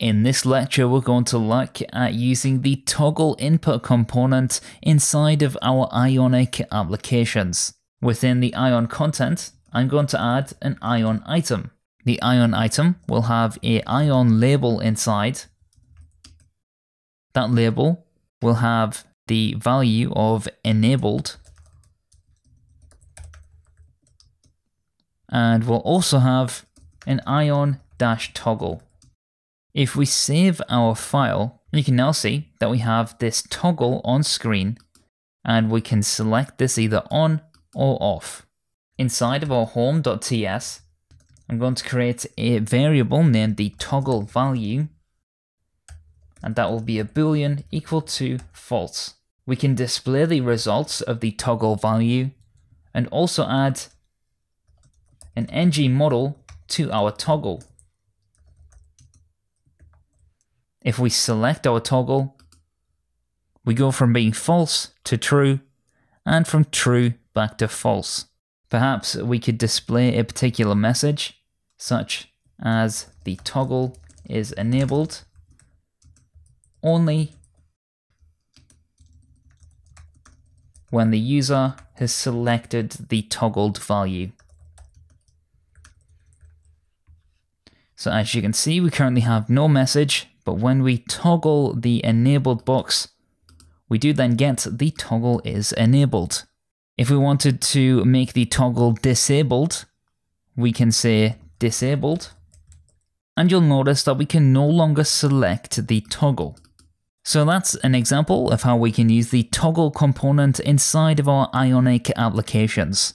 In this lecture, we're going to look at using the toggle input component inside of our Ionic applications. Within the Ion content, I'm going to add an Ion item. The Ion item will have a Ion label inside. That label will have the value of enabled and we'll also have an ion dash toggle. If we save our file, you can now see that we have this toggle on screen and we can select this either on or off. Inside of our home.ts, I'm going to create a variable named the toggle value and that will be a boolean equal to false. We can display the results of the toggle value and also add an ng model to our toggle. If we select our toggle, we go from being false to true, and from true back to false. Perhaps we could display a particular message, such as the toggle is enabled only when the user has selected the toggled value. So as you can see, we currently have no message, but when we toggle the enabled box, we do then get the toggle is enabled. If we wanted to make the toggle disabled, we can say disabled, and you'll notice that we can no longer select the toggle. So that's an example of how we can use the toggle component inside of our Ionic applications.